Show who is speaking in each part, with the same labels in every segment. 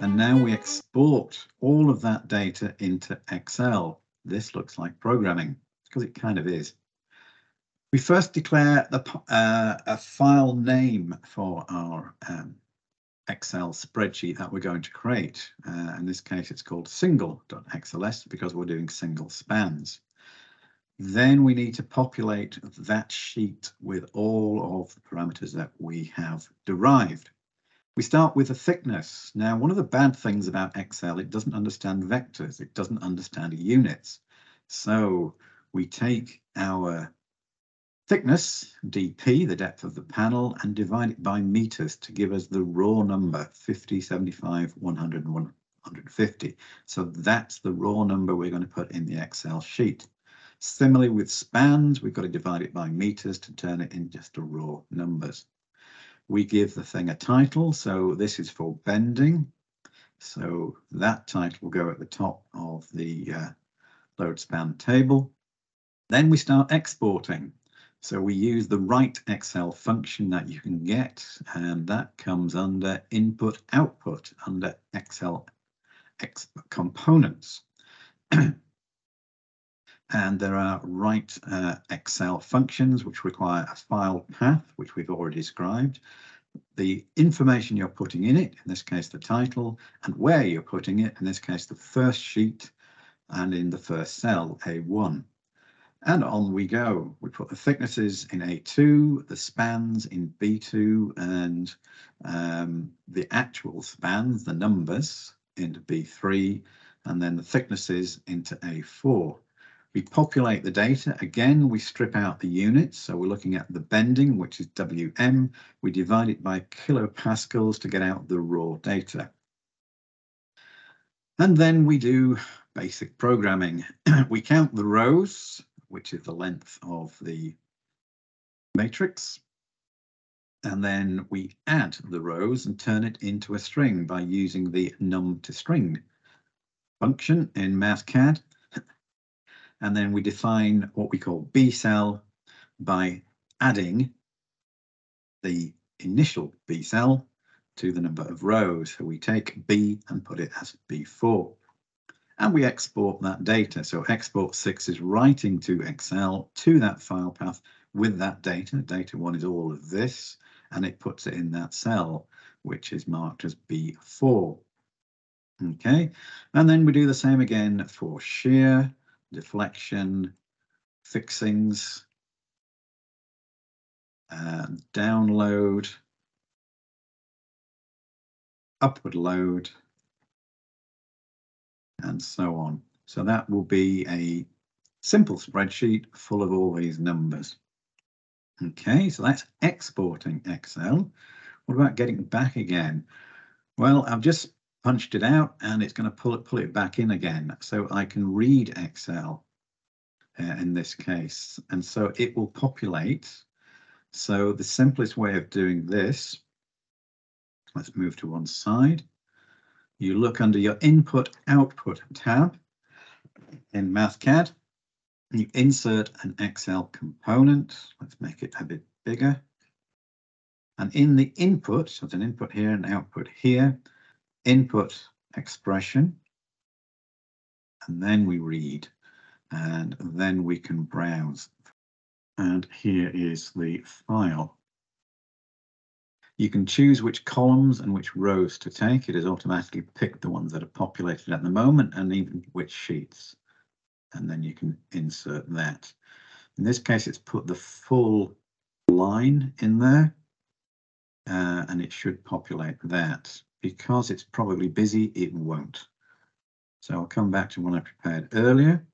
Speaker 1: And now we export all of that data into Excel. This looks like programming because it kind of is. We first declare the, uh, a file name for our um, Excel spreadsheet that we're going to create. Uh, in this case, it's called single.xls because we're doing single spans. Then we need to populate that sheet with all of the parameters that we have derived. We start with the thickness. Now, one of the bad things about Excel, it doesn't understand vectors. It doesn't understand units. So we take our thickness, dp, the depth of the panel, and divide it by meters to give us the raw number, 50, 75, 100, 150. So that's the raw number we're going to put in the Excel sheet. Similarly with spans, we've got to divide it by meters to turn it in just a raw numbers. We give the thing a title, so this is for bending. So that title will go at the top of the uh, load span table. Then we start exporting. So we use the write Excel function that you can get, and that comes under input output under Excel components. and there are write uh, Excel functions which require a file path, which we've already described, the information you're putting in it, in this case the title, and where you're putting it, in this case the first sheet, and in the first cell, A1. And on we go. We put the thicknesses in A2, the spans in B2, and um, the actual spans, the numbers, into B3, and then the thicknesses into A4. We populate the data. Again, we strip out the units. So we're looking at the bending, which is WM. We divide it by kilopascals to get out the raw data. And then we do basic programming. we count the rows which is the length of the matrix. And then we add the rows and turn it into a string by using the num to string function in MathCAD. And then we define what we call B cell by adding the initial B cell to the number of rows. So we take B and put it as B4 and we export that data. So export 6 is writing to Excel to that file path with that data. Data 1 is all of this, and it puts it in that cell, which is marked as B4. Okay, and then we do the same again for shear, deflection, fixings, and download, upward load, and so on. So that will be a simple spreadsheet full of all these numbers. Okay, so that's exporting Excel. What about getting back again? Well, I've just punched it out and it's going to pull it, pull it back in again. So I can read Excel uh, in this case. And so it will populate. So the simplest way of doing this, let's move to one side you look under your input output tab in MathCAD. You insert an Excel component. Let's make it a bit bigger. And in the input, so there's an input here and output here, input expression. And then we read and then we can browse. And here is the file. You can choose which columns and which rows to take. It has automatically picked the ones that are populated at the moment and even which sheets. And then you can insert that. In this case, it's put the full line in there uh, and it should populate that. Because it's probably busy, it won't. So I'll come back to one I prepared earlier.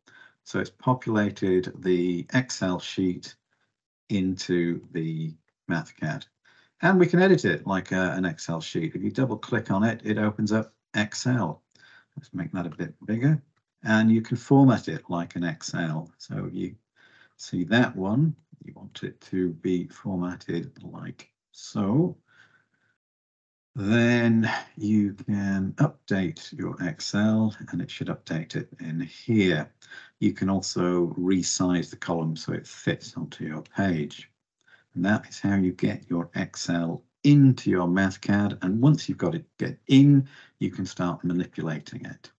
Speaker 1: So it's populated the Excel sheet into the MathCAD. And we can edit it like a, an Excel sheet. If you double click on it, it opens up Excel. Let's make that a bit bigger. And you can format it like an Excel. So you see that one, you want it to be formatted like so. Then you can update your Excel and it should update it in here. You can also resize the column so it fits onto your page. And that is how you get your Excel into your MathCAD. And once you've got it get in, you can start manipulating it.